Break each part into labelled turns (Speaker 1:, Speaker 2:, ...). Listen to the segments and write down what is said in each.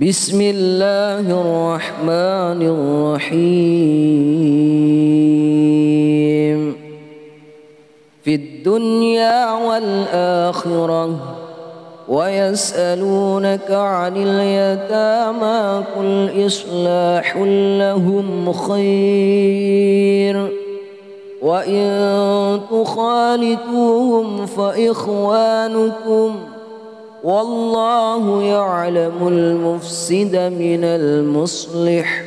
Speaker 1: بسم الله الرحمن الرحيم. في الدنيا والآخرة ويسألونك عن اليتامى قل إصلاح لهم خير. وإن تخالطوهم فإخوانكم والله يعلم المفسد من المصلح.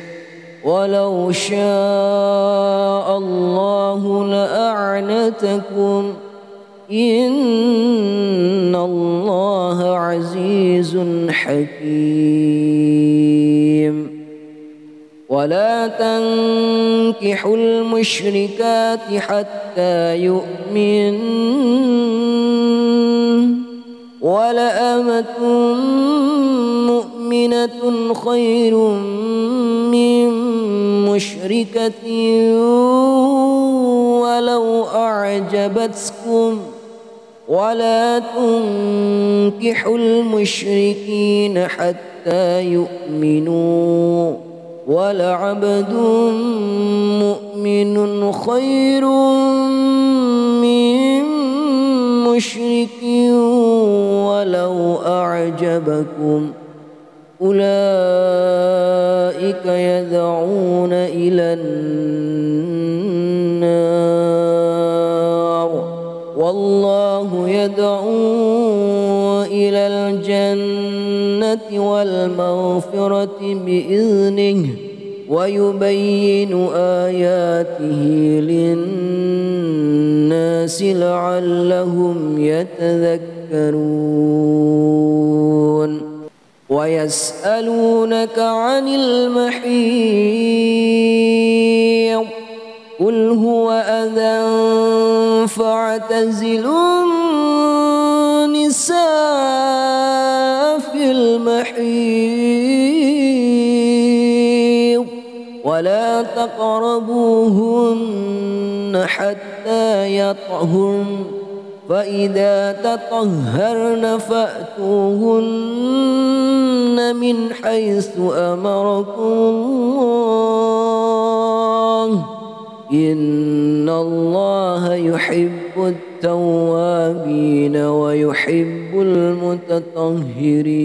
Speaker 1: ولو شاء الله لأعنتكم. إن الله عزيز حكيم. ولا تنكحوا المشركات حتى يؤمنوا. ولأمة مؤمنة خير من مشركة ولو أعجبتكم ولا تنكحوا المشركين حتى يؤمنوا ولعبد مؤمن خير من مشرك ولو أعجبكم أولئك يدعون إلى النار والله يدعو إلى الجنة والمغفرة بإذنه ويبين آياته للناس لعلهم يتذكرون. ويسألونك عن المحيط. قل هو أذى فاعتزلوا النساء في المحيط. ولا تقربوهن حتى يطهرن. فإذا تطهرن فأتوهن من حيث أمركم الله. إن الله يحب التوابين ويحب المتطهرين.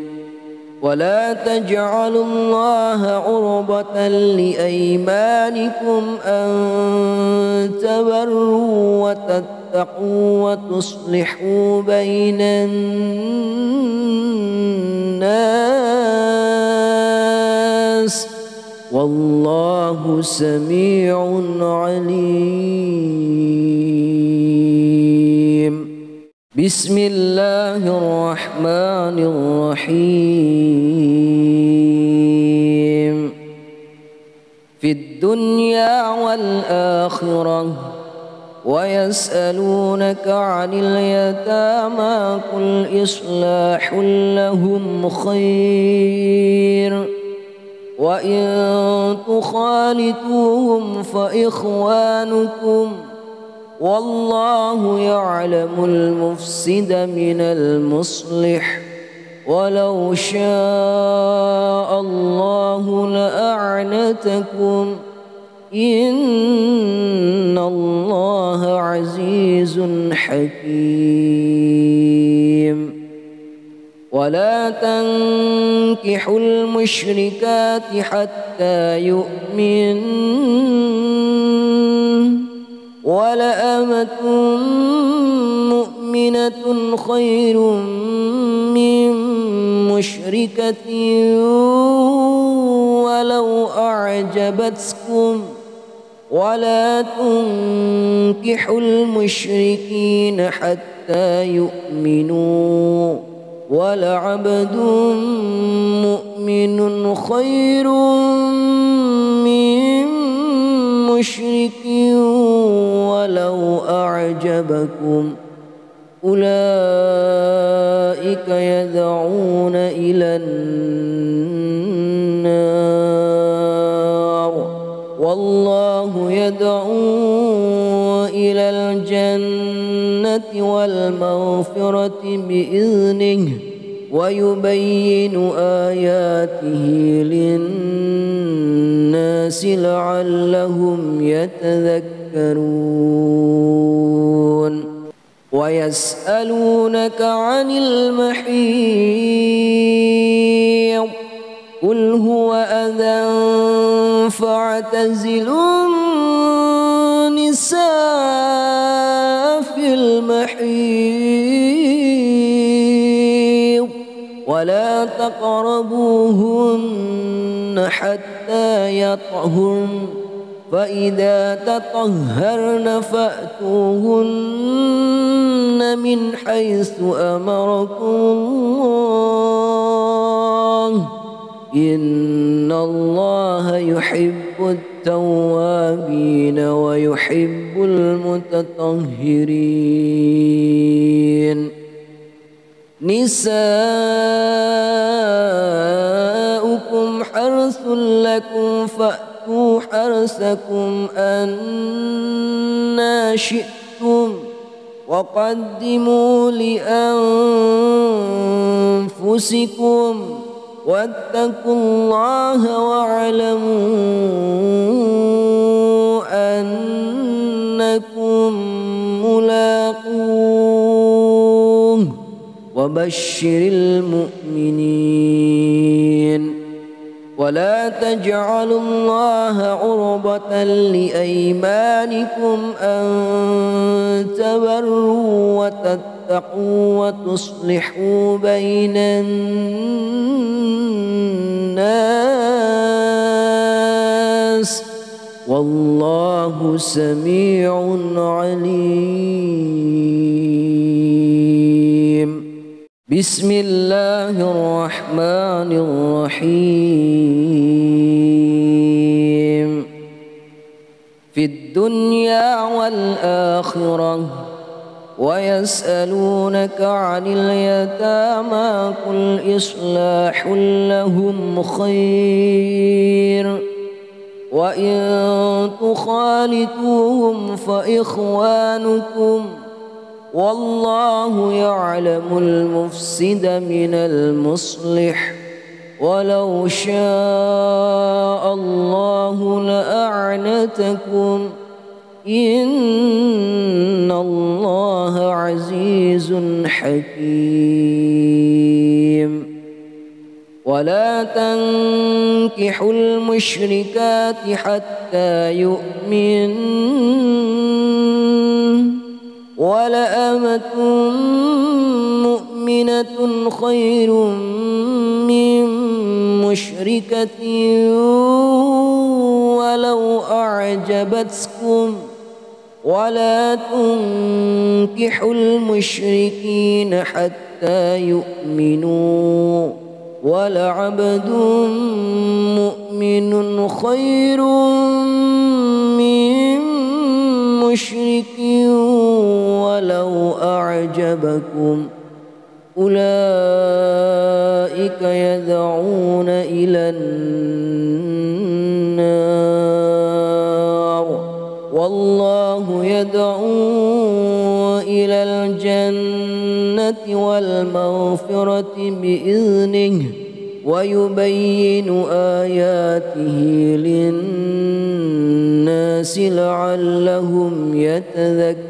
Speaker 1: ولا تجعلوا الله عربة لأيمانكم أن تبروا وتتقوا وتصلحوا بين الناس والله سميع عليم بسم الله الرحمن الرحيم. في الدنيا والآخرة ويسألونك عن اليتامى قل إصلاح لهم خير. وإن تخالطوهم فإخوانكم والله يعلم المفسد من المصلح. ولو شاء الله لأعنتكم. إن الله عزيز حكيم. ولا تنكحوا المشركات حتى يؤمنوا. ولأمة مؤمنة خير من مشركة ولو أعجبتكم ولا تنكحوا المشركين حتى يؤمنوا ولعبد مؤمن خير من مشرك أعجبكم. أولئك يدعون إلى النار. والله يدعو إلى الجنة والمغفرة بإذنه ويبين آياته للناس لعلهم يتذكرون. ويسألونك عن المحيط قل هو أذى فاعتزلوا النساء في المحيط ولا تقربوهن حتى يطهرن. فإذا تطهرن فأتوهن من حيث أمركم الله. إن الله يحب التوابين ويحب المتطهرين. نساؤكم حرث لكم فأتوا فأتوا حرسكم أنا شئتم وقدموا لأنفسكم واتقوا الله واعلموا أنكم ملاقوه وبشر المؤمنين. ولا تجعلوا الله عربة لأيمانكم أن تبروا وتتقوا وتصلحوا بين الناس والله سميع عليم بسم الله الرحمن الرحيم. في الدنيا والآخرة ويسألونك عن اليتامى قل إصلاح لهم خير. وإن تخالطوهم فإخوانكم والله يعلم المفسد من المصلح. ولو شاء الله لأعنتكم. إن الله عزيز حكيم. ولا تنكحوا المشركات حتى يؤمنوا. ولأمة مؤمنة خير من مشركة ولو أعجبتكم ولا تنكحوا المشركين حتى يؤمنوا ولعبد مؤمن خير مشرك ولو أعجبكم أولئك يدعون إلى النار والله يدعو إلى الجنة والمغفرة بإذنه ويبين آياته للناس لعلهم يتذكرون.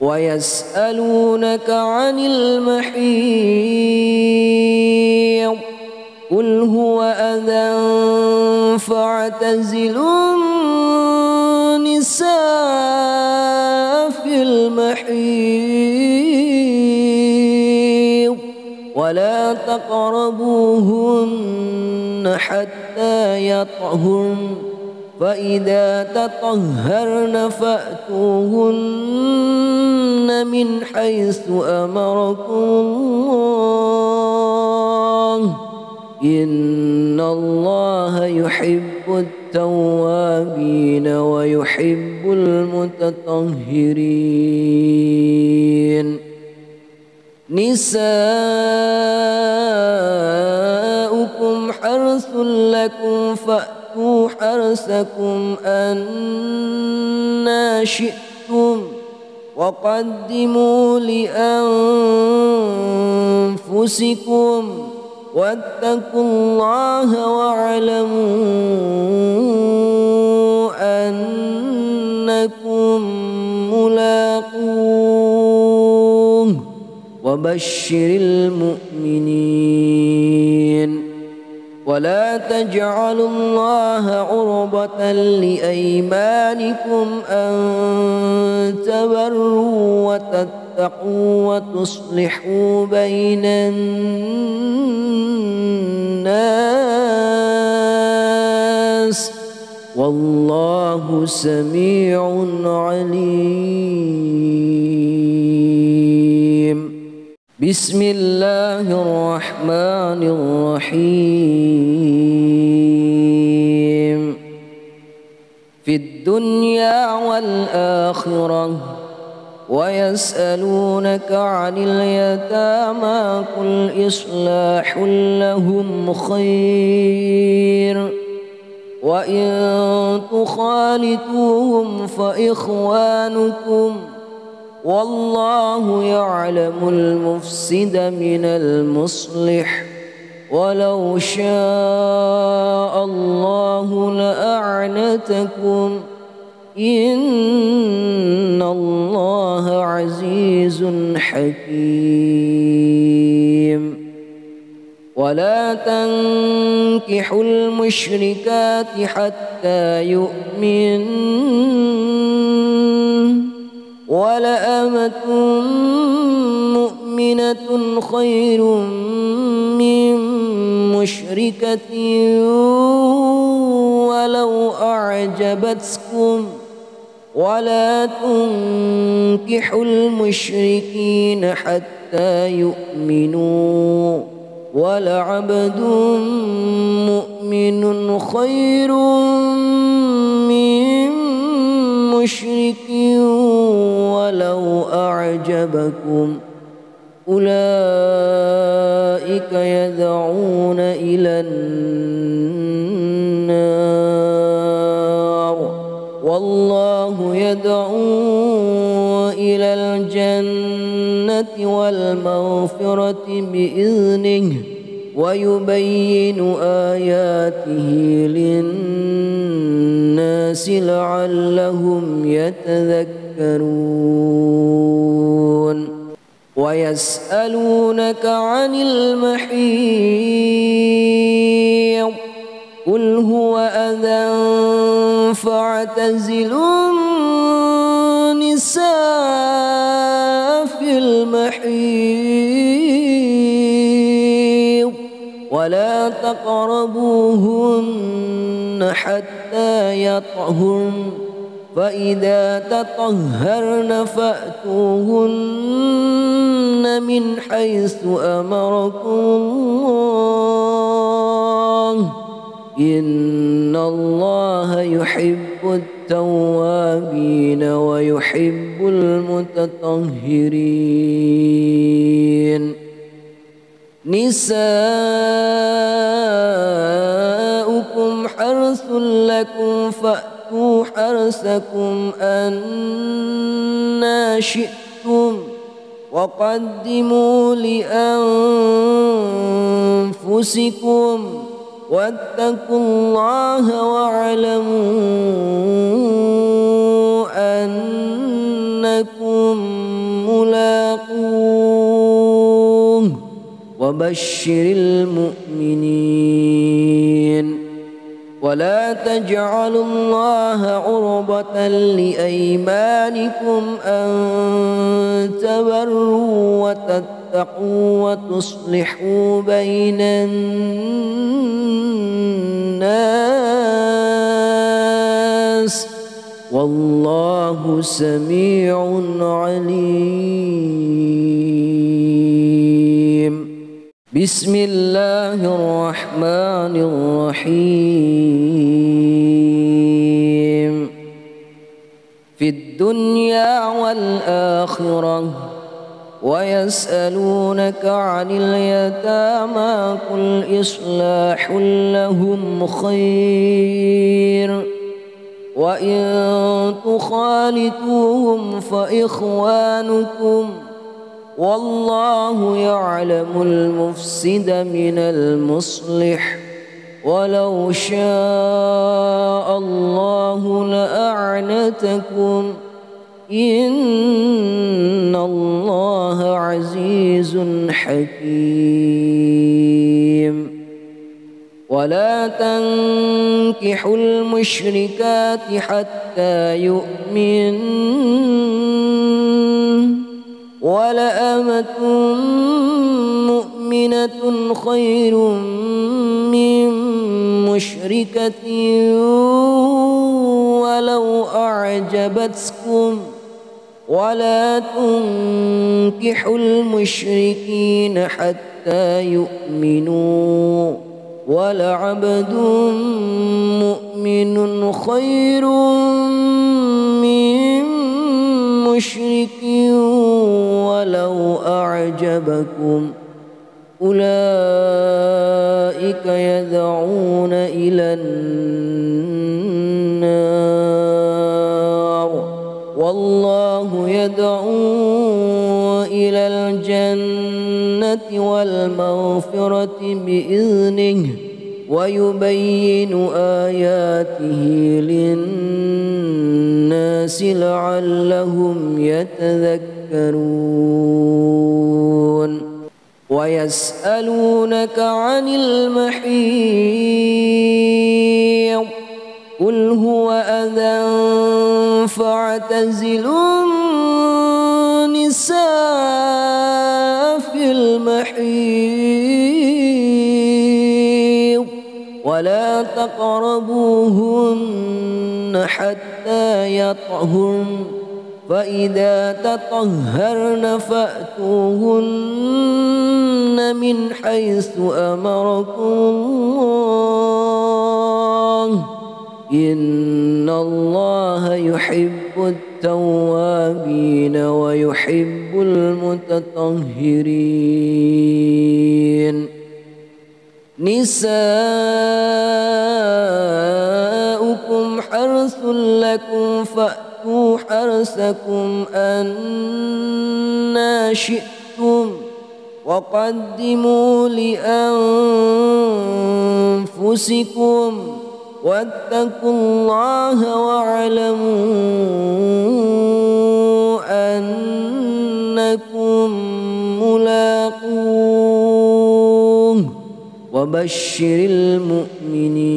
Speaker 1: ويسألونك عن المحيط. قل هو أذى فاعتزلوا. تقربوهن حتى يطهرن. فإذا تطهرن فأتوهن من حيث أمركم الله. إن الله يحب التوابين ويحب المتطهرين. نساؤكم حرث لكم فأتوا حرثكم أنا شئتم وقدموا لأنفسكم واتقوا الله واعلموا أنكم ملاقوه وبشر المؤمنين ولا تجعلوا الله عربة لأيمانكم أن تبروا وتتقوا وتصلحوا بين الناس والله سميع عليم بسم الله الرحمن الرحيم. في الدنيا والآخرة ويسألونك عن اليتامى قل إصلاح لهم خير. وإن تخالطوهم فإخوانكم والله يعلم المفسد من المصلح. ولو شاء الله لأعنتكم. إن الله عزيز حكيم. ولا تنكحوا المشركات حتى يؤمن ولأمة مؤمنة خير من مشركة ولو أعجبتكم ولا تنكحوا المشركين حتى يؤمنوا ولعبد مؤمن خير من مشرك ولو أعجبكم أولئك يدعون إلى النار والله يدعو إلى الجنة والمغفرة بإذنه ويبين آياته للناس لعلهم يتذكرون. ويسألونك عن المحيط. قل هو أذى فاعتزلوا النساء في المحيط. ولا تقربوهن حتى يطهرن. فإذا تطهرن فأتوهن من حيث أمركم الله. إن الله يحب التوابين ويحب المتطهرين. نساؤكم حرث لكم فأتوا حرثكم أنا شئتم وقدموا لأنفسكم واتقوا الله واعلموا أنكم ملاقوه وبشر المؤمنين ولا تجعلوا الله عربة لأيمانكم أن تبروا وتتقوا وتصلحوا بين الناس والله سميع عليم بسم الله الرحمن الرحيم. في الدنيا والآخرة ويسألونك عن اليتامى قل إصلاح لهم خير. وإن تخالطوهم فإخوانكم والله يعلم المفسد من المصلح. ولو شاء الله لأعنتكم. إن الله عزيز حكيم. ولا تنكحوا المشركات حتى يؤمن ولأمة مؤمنة خير من مشركة ولو أعجبتكم ولا تنكحوا المشركين حتى يؤمنوا ولعبد مؤمن خير من مشرك ولو أعجبكم أولئك يدعون إلى النار والله يدعو إلى الجنة والمغفرة بإذنه ويبين آياته للناس لعلهم يتذكرون. ويسألونك عن المحيط قل هو أذى فاعتزلوا النساء في المحيط. ولا تقربوهن حتى يطهرن فإذا تطهرن فأتوهن من حيث أمركم الله إن الله يحب التوابين ويحب المتطهرين نساؤكم حرث لكم فأتوا حرثكم أنا شئتم وقدموا لأنفسكم واتقوا الله واعلموا أنكم ملاقوه. وبشر المؤمنين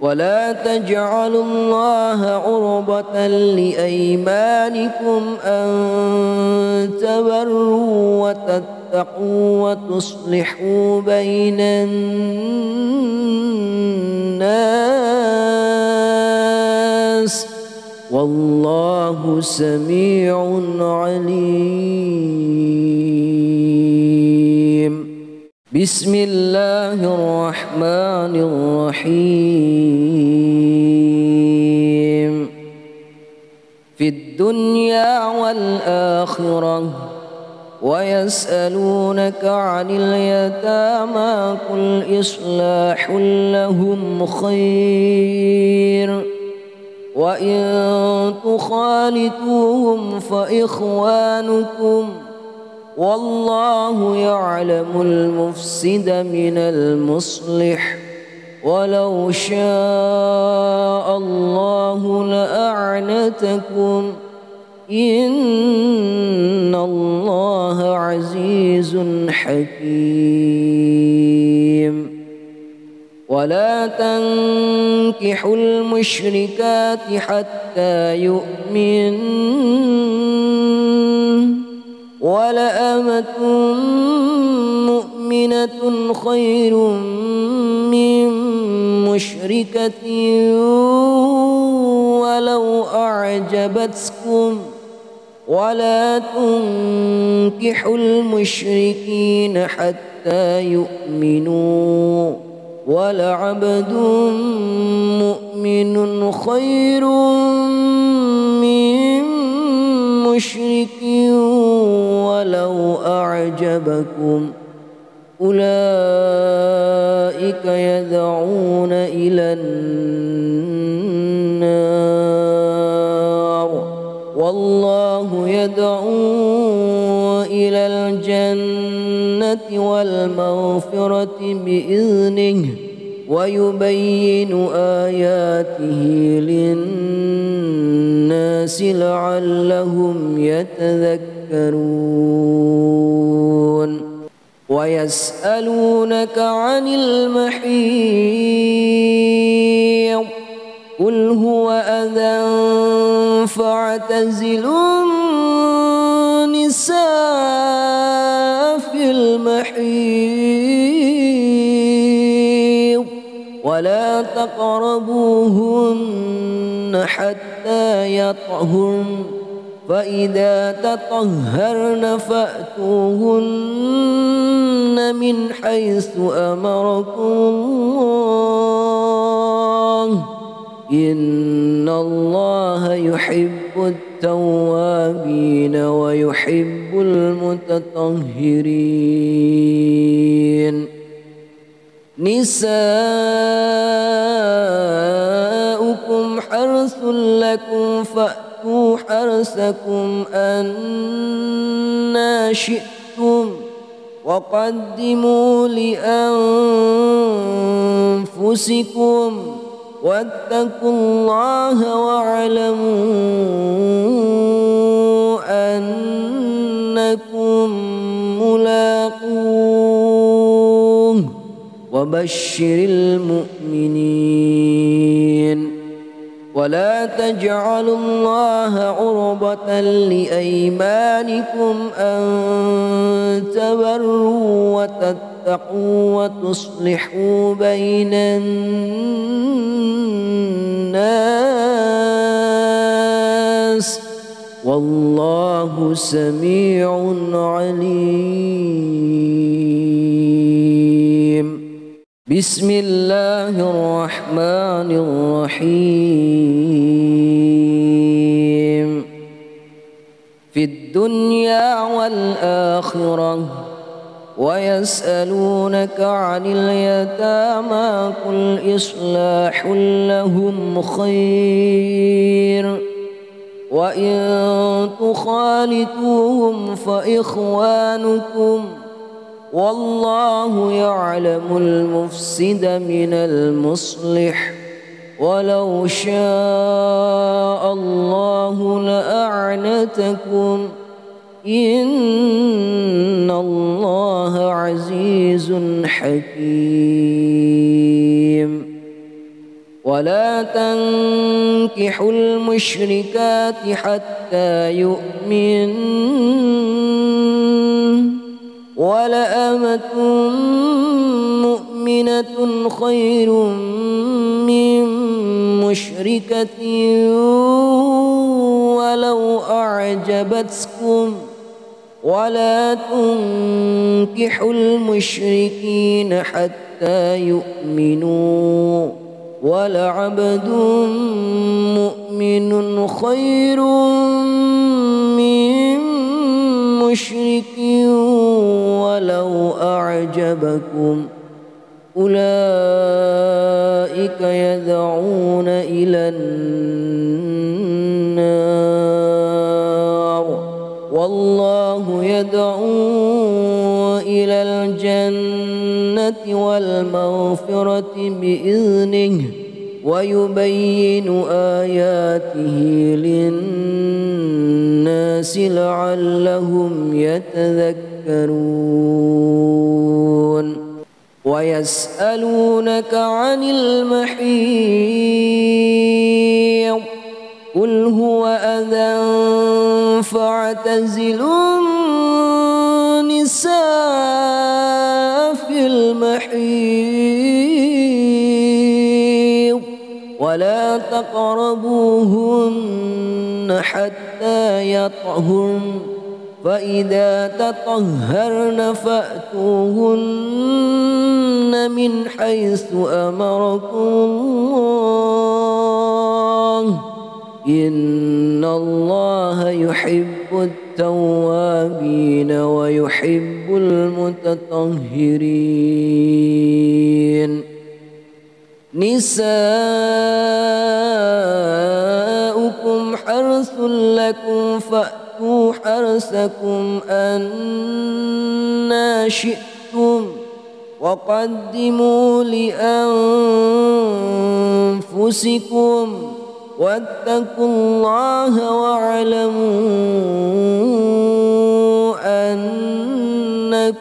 Speaker 1: ولا تجعلوا الله عربة لأيمانكم أن تبروا وتتقوا وتصلحوا بين الناس والله سميع عليم بسم الله الرحمن الرحيم. في الدنيا والآخرة ويسألونك عن اليتامى قل إصلاح لهم خير. وإن تخالطوهم فإخوانكم والله يعلم المفسد من المصلح. ولو شاء الله لأعنتكم. إن الله عزيز حكيم. ولا تنكحوا المشركات حتى يؤمنوا. ولأمة مؤمنة خير من مشركة ولو أعجبتكم ولا تنكحوا المشركين حتى يؤمنوا ولعبد مؤمن خير من مشرك ولو أعجبكم أولئك يدعون إلى النار والله يدعو إلى الجنة والمغفرة بإذنه ويبين آياته للناس لعلهم يتذكرون. ويسألونك عن المحيط. قل هو أذى فاعتزلوا النساء. ولا تقربوهن حتى يطهرن. فإذا تطهرن فأتوهن من حيث أمركم الله. إن الله يحب التوابين ويحب المتطهرين. نساؤكم حرث لكم فأتوا حرثكم أنا شئتم وقدموا لأنفسكم واتقوا الله واعلموا أنكم ملاقوه. وبشر المؤمنين ولا تجعلوا الله عربة لأيمانكم أن تبروا وتتقوا وتصلحوا بين الناس والله سميع عليم بسم الله الرحمن الرحيم. في الدنيا والآخرة ويسألونك عن اليتامى قل إصلاح لهم خير. وإن تخالطوهم فإخوانكم والله يعلم المفسد من المصلح. ولو شاء الله لأعنتكم. إن الله عزيز حكيم. ولا تنكحوا المشركات حتى يؤمن ولأمة مؤمنة خير من مشركة ولو أعجبتكم ولا تنكحوا المشركين حتى يؤمنوا ولعبد مؤمن خير من مشرك ولو أعجبكم أولئك يدعون إلى النار والله يدعو إلى الجنة والمغفرة بإذنه ويبين آياته للناس لعلهم يتذكرون. ويسألونك عن المحيط. قل هو أذى فاعتزلوا النساء في المحيض ولا تقربوهن حتى يطهرن فإذا تطهرن فأتوهن من حيث أمركم الله إن الله يحب التوابين ويحب المتطهرين نساؤكم حرث لكم فأتوا حرثكم أنا شئتم وقدموا لأنفسكم واتقوا الله واعلموا أنكم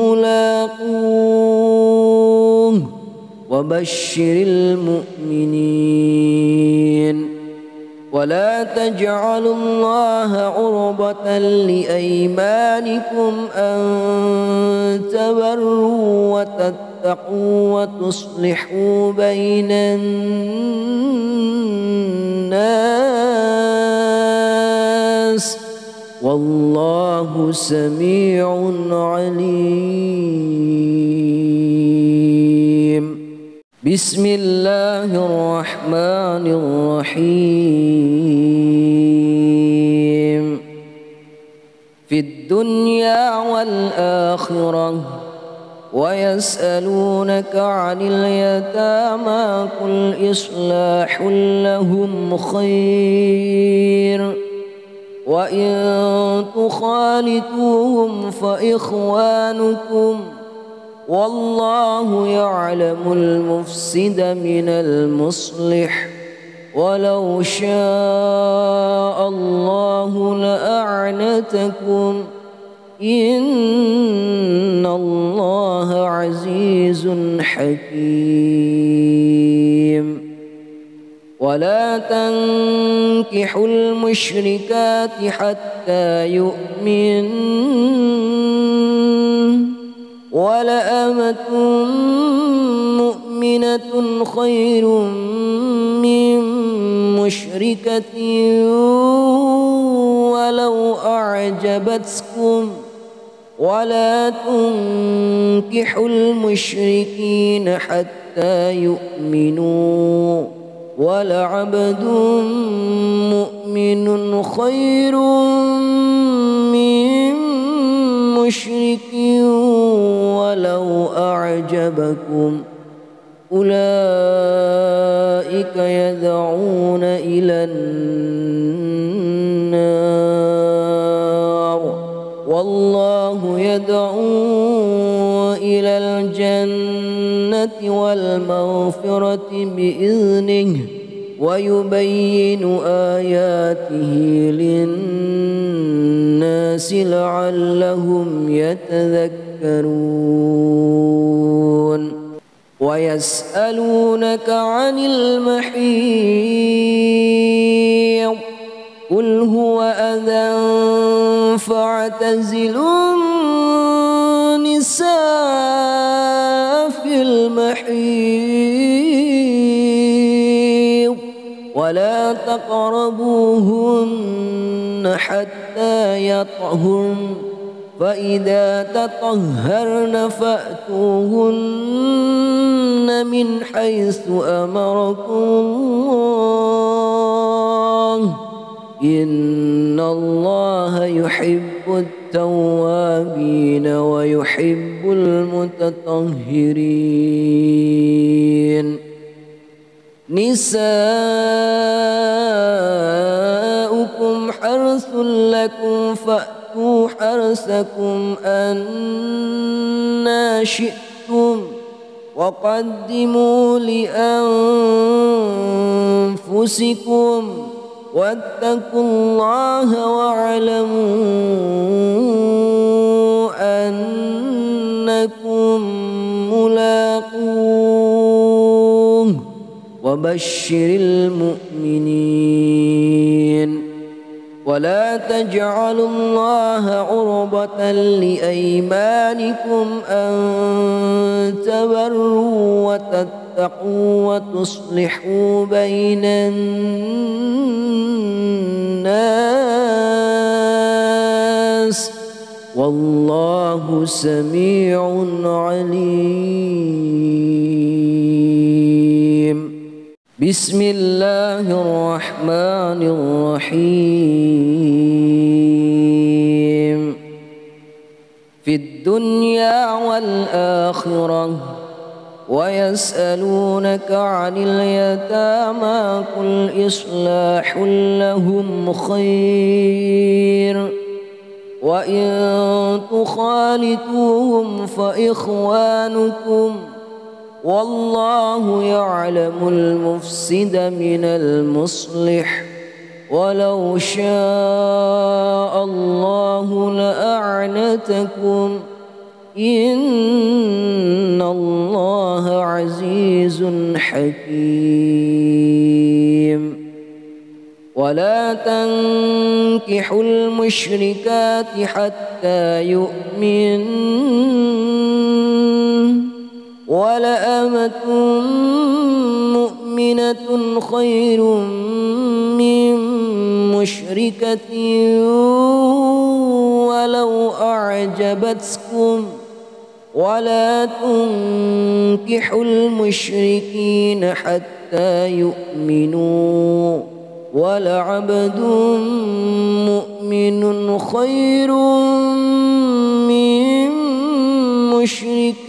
Speaker 1: ملاقوه. وبشر المؤمنين ولا تجعلوا الله عربة لأيمانكم أن تبروا وتتقوا وتصلحوا بين الناس والله سميع عليم بسم الله الرحمن الرحيم. في الدنيا والآخرة ويسألونك عن اليتامى قل إصلاح لهم خير. وإن تخالطوهم فإخوانكم والله يعلم المفسد من المصلح. ولو شاء الله لأعنتكم. إن الله عزيز حكيم. ولا تنكحوا المشركات حتى يؤمن ولأمة مؤمنة خير من مشركة ولو أعجبتكم ولا تنكحوا المشركين حتى يؤمنوا ولعبد مؤمن خير من مشرك ولو أعجبكم أولئك يدعون إلى النار والله يدعو إلى الجنة والمغفرة بإذنه ويبين آياته للناس لعلهم يتذكرون. ويسألونك عن المحيط. قل هو أذى فاعتزلوا النساء. تقربوهن حتى يطهرن. فإذا تطهرن فأتوهن من حيث أمركم الله. إن الله يحب التوابين ويحب المتطهرين. نساؤكم حرث لكم فأتوا حرثكم أنا شئتم وقدموا لأنفسكم واتقوا الله واعلموا أنكم ملاقوه. وبشر المؤمنين ولا تجعلوا الله عربة لأيمانكم أن تبروا وتتقوا وتصلحوا بين الناس والله سميع عليم بسم الله الرحمن الرحيم. في الدنيا والآخرة ويسألونك عن اليتامى قل إصلاح لهم خير. وإن تخالطوهم فإخوانكم والله يعلم المفسد من المصلح. ولو شاء الله لأعنتكم. إن الله عزيز حكيم. ولا تنكحوا المشركات حتى يؤمنوا. ولأمة مؤمنة خير من مشركة ولو أعجبتكم ولا تنكحوا المشركين حتى يؤمنوا ولعبد مؤمن خير من مشرك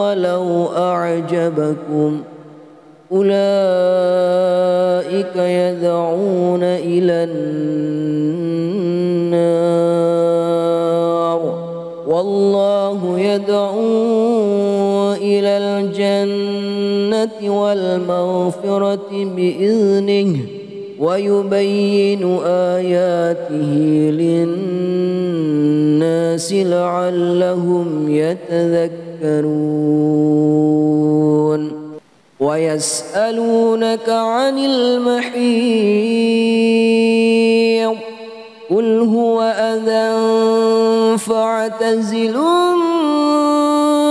Speaker 1: ولو أعجبكم أولئك يدعون إلى النار والله يدعو إلى الجنة والمغفرة بإذنه ويبين آياته للناس لعلهم يتذكرون. ويسألونك عن المحيط. قل هو أذى فاعتزلوا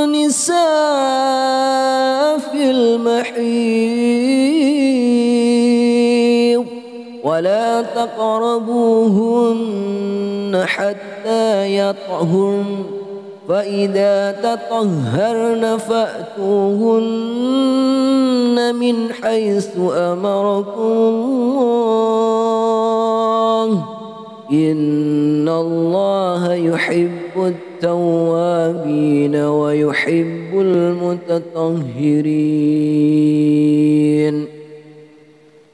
Speaker 1: النساء ولا تقربوهن حتى يطهرن. فإذا تطهرن فأتوهن من حيث أمركم الله. إن الله يحب التوابين ويحب المتطهرين.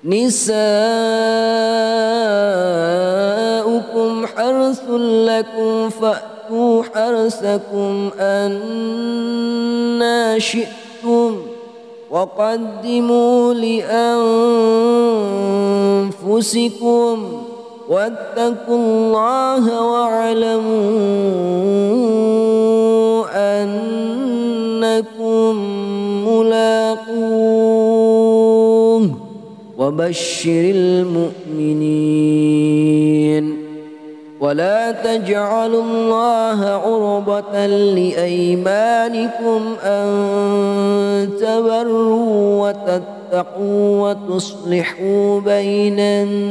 Speaker 1: نساؤكم حرث لكم فأتوا حرثكم أنا شئتم وقدموا لأنفسكم واتقوا الله واعلموا أنكم ملاقوه. وبشر المؤمنين ولا تجعلوا الله عربة لأيمانكم أن تبروا وتتقوا وتصلحوا بين الناس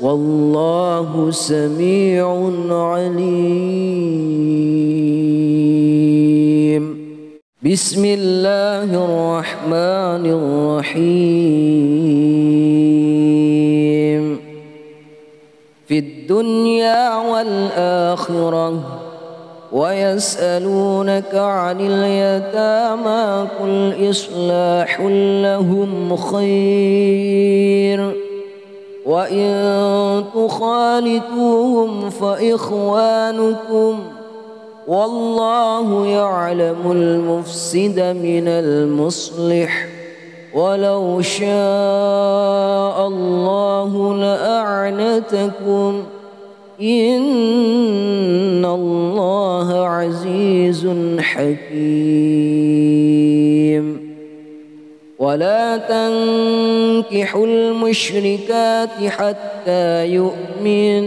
Speaker 1: والله سميع عليم بسم الله الرحمن الرحيم. في الدنيا والآخرة ويسألونك عن اليتامى قل إصلاح لهم خير. وإن تخالطوهم فإخوانكم والله يعلم المفسد من المصلح. ولو شاء الله لأعنتكم. إن الله عزيز حكيم. ولا تنكحوا المشركات حتى يؤمن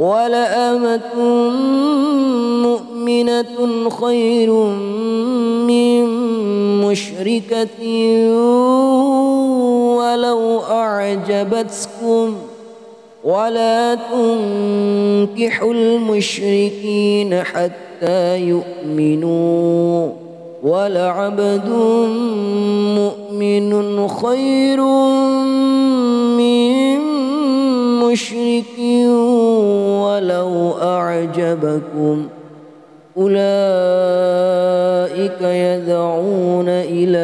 Speaker 1: ولأمة مؤمنة خير من مشركة ولو أعجبتكم ولا تنكحوا المشركين حتى يؤمنوا ولعبد مؤمن خير من مشرك ولو أعجبكم أولئك يدعون إلى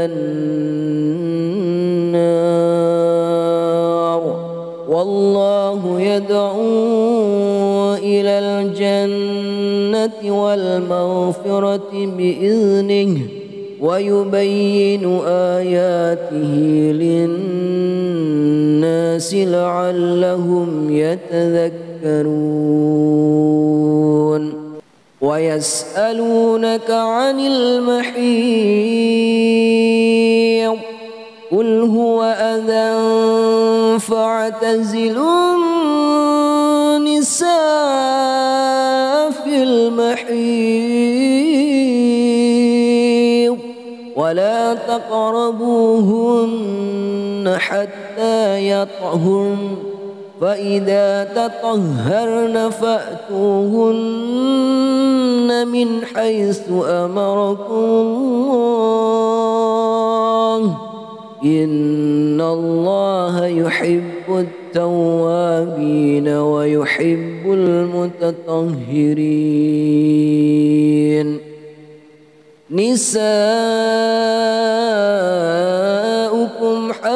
Speaker 1: النار والله يدعو إلى الجنة والمغفرة بإذنه ويبين آياته للناس لعلهم يتذكرون. ويسألونك عن المحيط. قل هو أذى فاعتزلوا النساء في المحيط. ولا تقربوهن حتى يطهرن. فإذا تطهرن فأتوهن من حيث أمركم الله. إن الله يحب التوابين ويحب المتطهرين. نساؤكم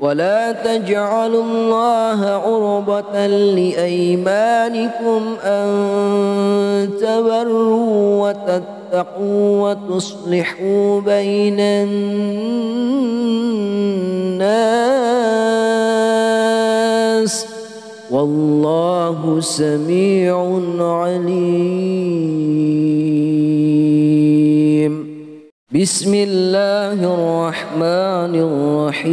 Speaker 1: ولا تجعلوا الله عربة لأيمانكم أن تبروا وتتقوا وتصلحوا بين الناس والله سميع عليم بسم الله الرحمن الرحيم.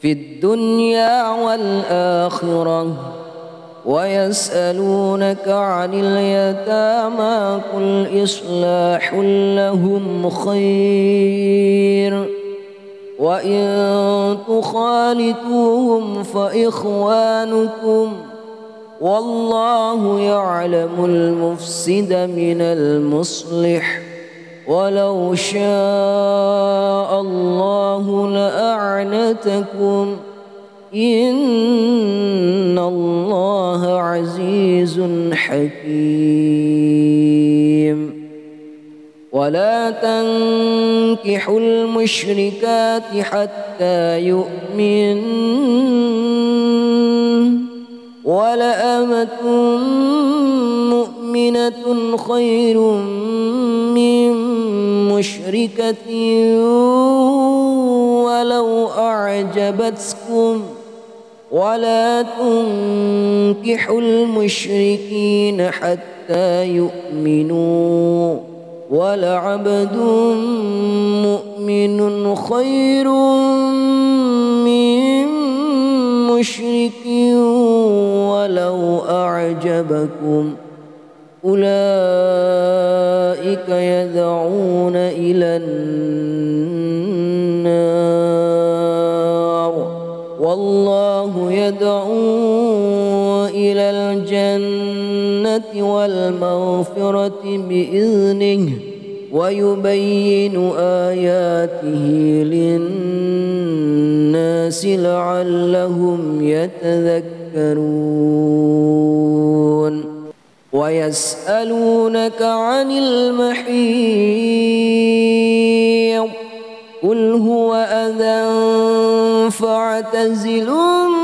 Speaker 1: في الدنيا والآخرة ويسألونك عن اليتامى قل إصلاح لهم خير. وإن تخالطوهم فإخوانكم والله يعلم المفسد من المصلح. ولو شاء الله لأعنتكم. إن الله عزيز حكيم. ولا تنكحوا المشركات حتى يؤمنوا. ولأمة مؤمنة خير من مشركة ولو أعجبتكم ولا تنكحوا المشركين حتى يؤمنوا ولعبد مؤمن خير مشرك ولو أعجبكم أولئك يدعون إلى النار والله يدعو إلى الجنة والمغفرة بإذنه ويبين آياته للناس لعلهم يتذكرون. ويسألونك عن المحيط. قل هو أذى فاعتزلوا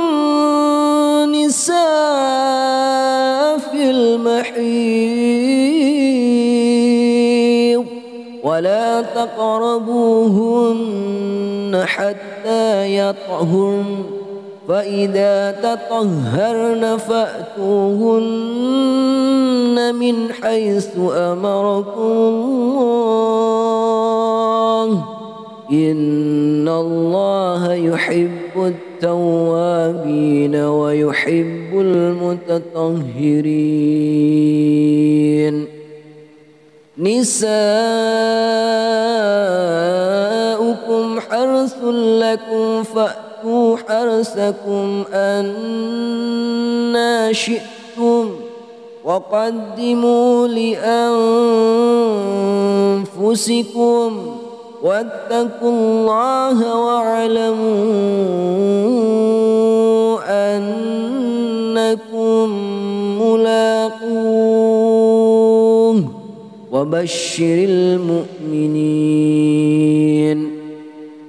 Speaker 1: ولا تقربوهن حتى يطهرن. فإذا تطهرن فأتوهن من حيث أمركم الله. إن الله يحب التوابين ويحب المتطهرين. نساؤكم حرث لكم فأتوا حرسكم أنا شئتم وقدموا لأنفسكم واتقوا الله واعلموا أنكم ملاقوه. وبشر المؤمنين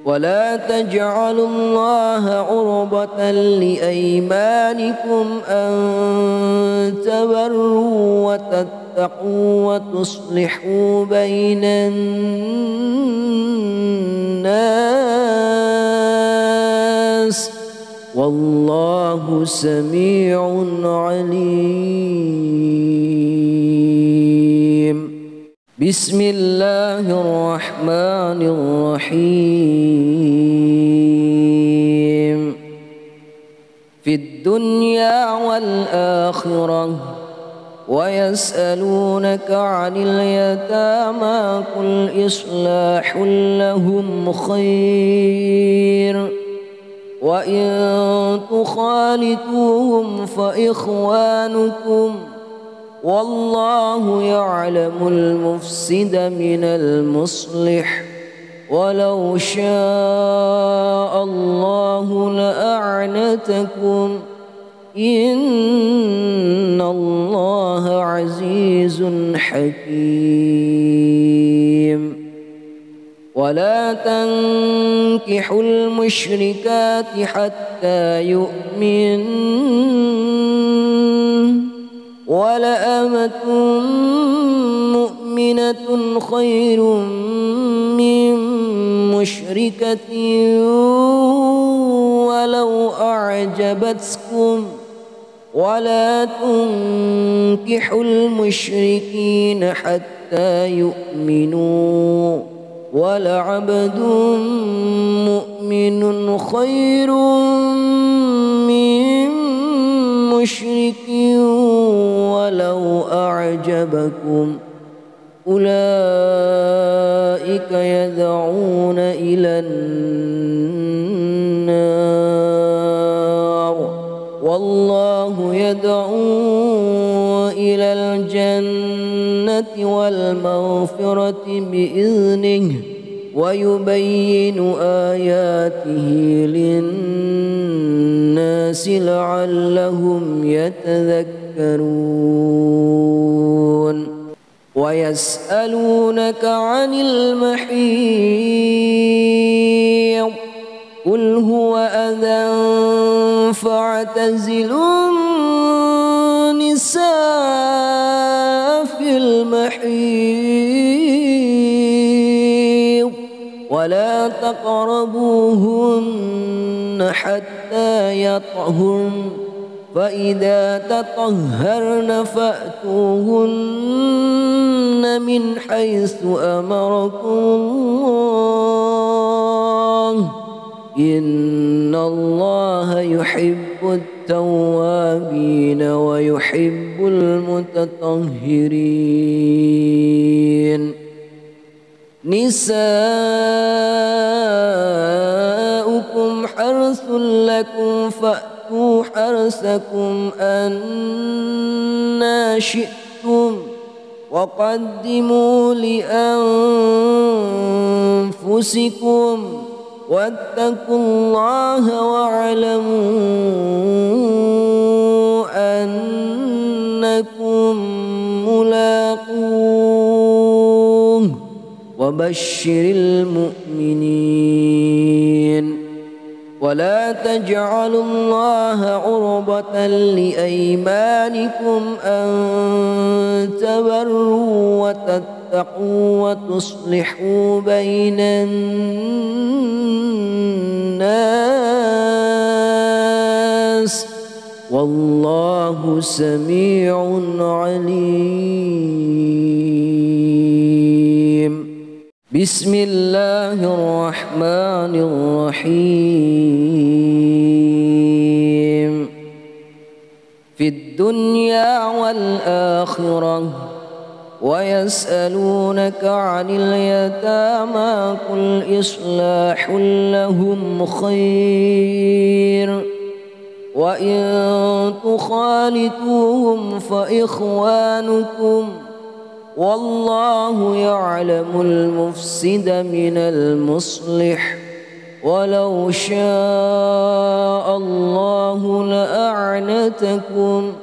Speaker 1: ولا تجعلوا الله عربة لأيمانكم أن تبروا وتتقوا وتصلحوا بين الناس والله سميع عليم. بسم الله الرحمن الرحيم. في الدنيا والآخرة ويسألونك عن اليتامى قل إصلاح لهم خير. وإن تخالطوهم فإخوانكم والله يعلم المفسد من المصلح. ولو شاء الله لأعنتكم. إن الله عزيز حكيم. ولا تنكحوا المشركات حتى يؤمنوا. ولأمة مؤمنة خير من مشركة ولو أعجبتكم ولا تنكحوا المشركين حتى يؤمنوا ولعبد مؤمن خير مشرك ولو أعجبكم أولئك يدعون إلى النار والله يدعو إلى الجنة والمغفرة بإذنه ويبين آياته للناس لعلهم يتذكرون. ويسألونك عن المحيط. قل هو أذى فاعتزلوا النساء. ولا تقربوهن حتى يطهرن. فإذا تطهرن فأتوهن من حيث أمركم الله. إن الله يحب التوابين ويحب المتطهرين. نساؤكم حرث لكم فأتوا حرثكم أنا شئتم وقدموا لأنفسكم واتقوا الله واعلموا أنكم ملاقوه. وبشر المؤمنين ولا تجعلوا الله عربة لأيمانكم أن تبروا وتتقوا وتصلحوا بين الناس والله سميع عليم بسم الله الرحمن الرحيم. في الدنيا والآخرة ويسألونك عن اليتامى قل إصلاح لهم خير. وإن تخالطوهم فإخوانكم والله يعلم المفسد من المصلح. ولو شاء الله لأعنتكم.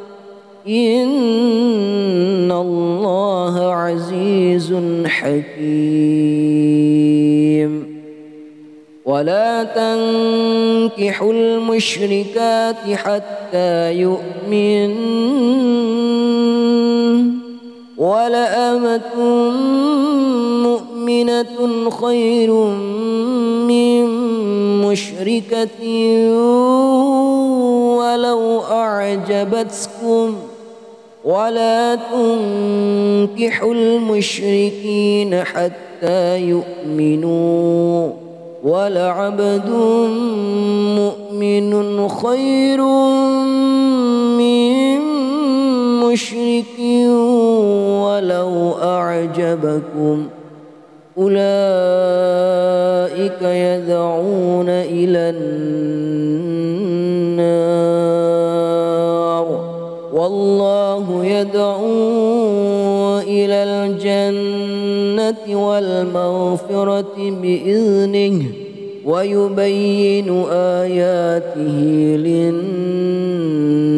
Speaker 1: إن الله عزيز حكيم. ولا تنكحوا المشركات حتى يؤمن ولأمة مؤمنة خير من مشركة ولو أعجبتكم ولا تنكحوا المشركين حتى يؤمنوا ولعبد مؤمن خير مشرك ولو أعجبكم أولئك يدعون إلى النار والله يدعو إلى الجنة والمغفرة بإذنه ويبين آياته للناس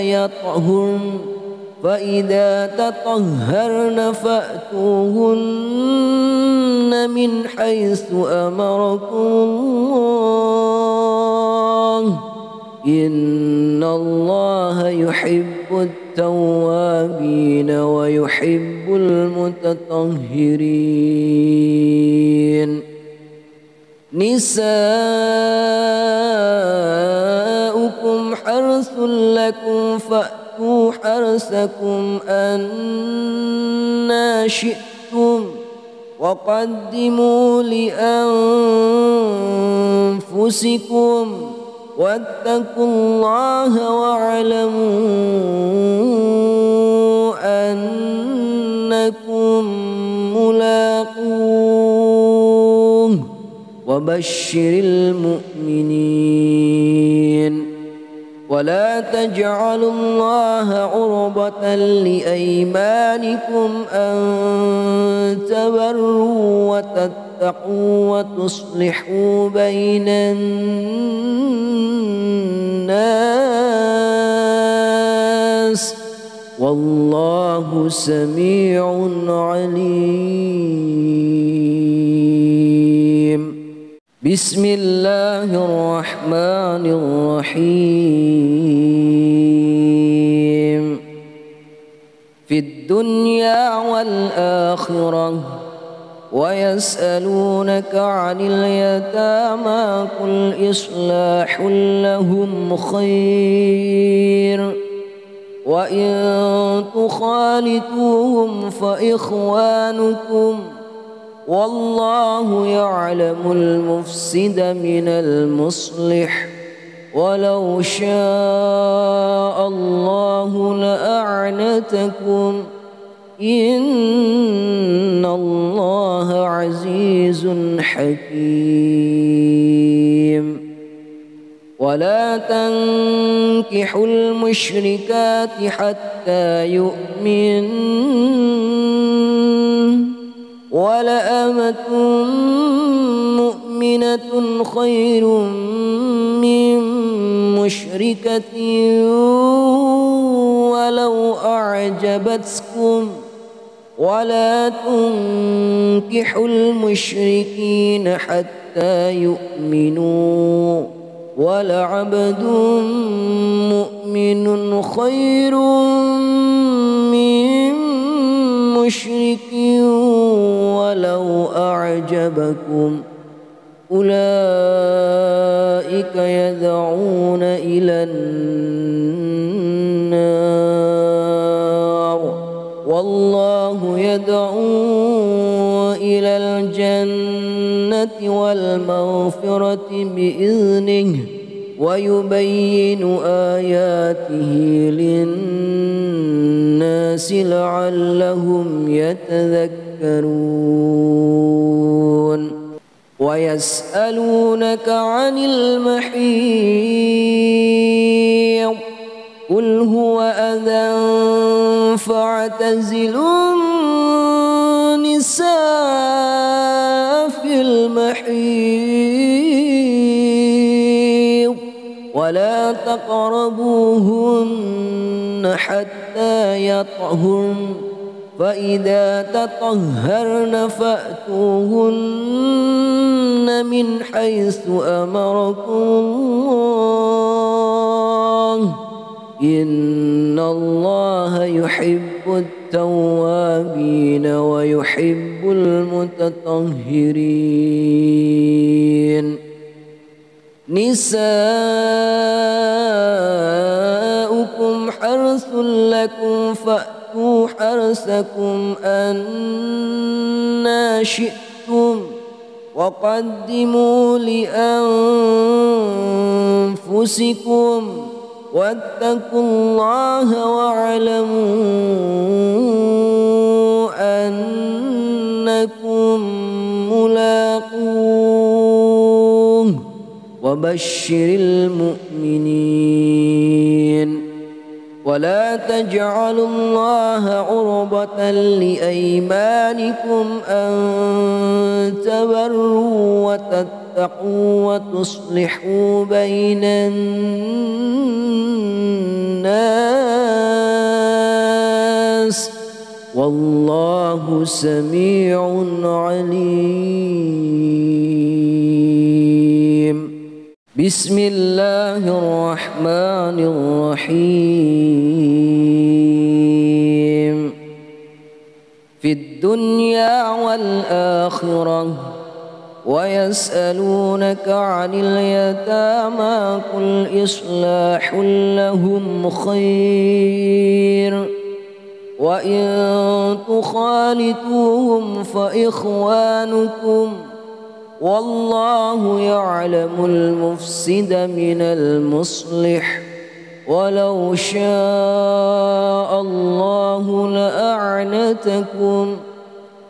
Speaker 1: يطهرن. فإذا تطهرن فأتوهن من حيث أمركم الله. إن الله يحب التوابين ويحب المتطهرين. نساؤكم لكم فأتوا حرثكم أنا شئتم وقدموا لأنفسكم واتقوا الله واعلموا أنكم ملاقوه وبشر المؤمنين ولا تجعلوا الله عربة لأيمانكم أن تبروا وتتقوا وتصلحوا بين الناس والله سميع عليم بسم الله الرحمن الرحيم. في الدنيا والآخرة ويسألونك عن اليتامى قل إصلاح لهم خير. وإن تخالطوهم فإخوانكم والله يعلم المفسد من المصلح. ولو شاء الله لأعنتكم. إن الله عزيز حكيم. ولا تنكحوا المشركات حتى يؤمنوا. ولأمة مؤمنة خير من مشركة ولو أعجبتكم ولا تنكحوا المشركين حتى يؤمنوا ولعبد مؤمن خير مشرك ولو أعجبكم أولئك يدعون إلى النار والله يدعو إلى الجنة والمغفرة بإذنه ويبين آياته للناس لعلهم يتذكرون. ويسألونك عن المحيط. قل هو أذى فاعتزلوا النساء ولا تقربوهن حتى يطهرن. فإذا تطهرن فأتوهن من حيث أمركم الله. إن الله يحب التوابين ويحب المتطهرين. نساؤكم حرث لكم فأتوا حرثكم أنا شئتم وقدموا لأنفسكم واتقوا الله واعلموا أنكم ملاقوه. وبشر المؤمنين ولا تجعلوا الله عربة لأيمانكم أن تبروا وتتقوا وتصلحوا بين الناس والله سميع عليم بسم الله الرحمن الرحيم. في الدنيا والآخرة ويسألونك عن اليتامى قل إصلاح لهم خير. وإن تخالطوهم فإخوانكم والله يعلم المفسد من المصلح. ولو شاء الله لأعنتكم.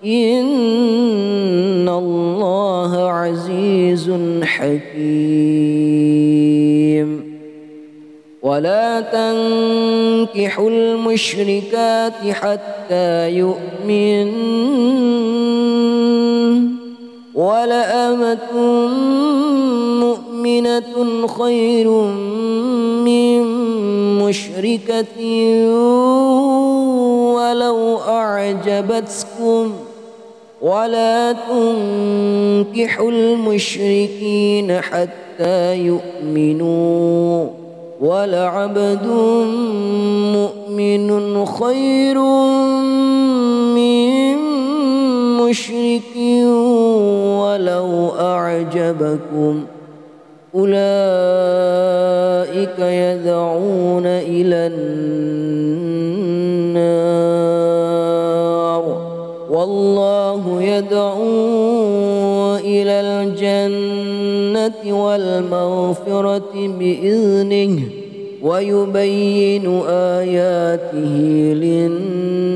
Speaker 1: إن الله عزيز حكيم. ولا تنكحوا المشركات حتى يؤمنوا. ولأمة مؤمنة خير من مشركة ولو أعجبتكم ولا تنكحوا المشركين حتى يؤمنوا ولعبد مؤمن خير من مشرك ولو أعجبكم أولئك يدعون إلى النار والله يدعو إلى الجنة والمغفرة بإذنه ويبين آياته للناس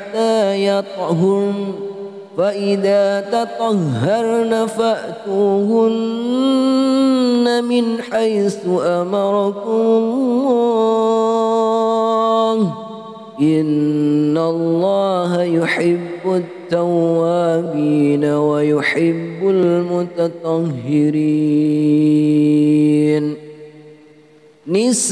Speaker 1: يطهرن. فإذا تطهرن فأتوهن من حيث أمركم الله. إن الله يحب التوابين ويحب المتطهرين. نساؤكم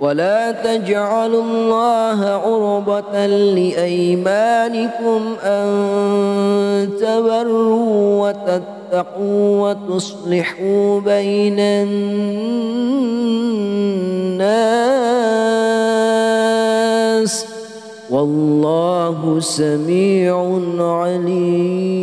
Speaker 1: ولا تجعلوا الله عربة لأيمانكم أن تبروا وتتقوا وتصلحوا بين الناس والله سميع عليم